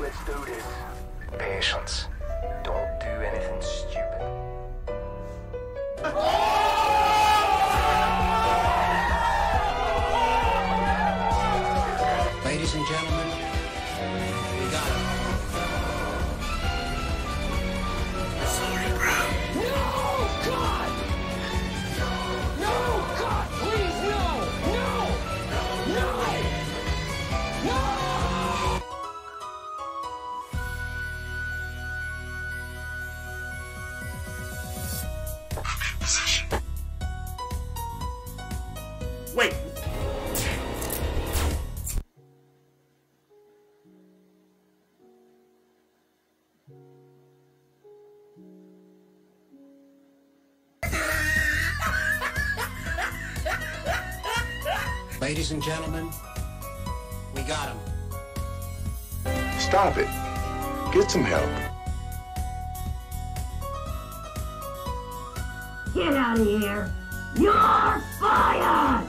Let's do this. Patience. Don't do anything stupid. Ladies and gentlemen, Wait. Ladies and gentlemen, we got him. Stop it. Get some help. Get out of here! You're fired!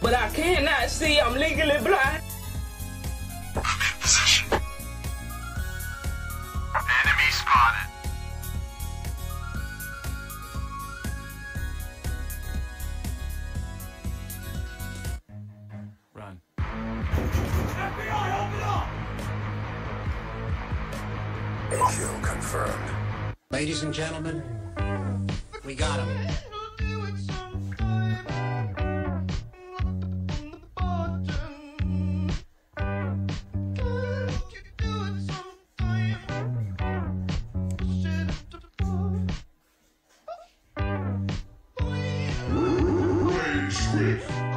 But I cannot see. I'm legally blind. Position. Enemy spotted. Run. FBI, open up! Kill confirmed. Ladies and gentlemen, we got him. Quit.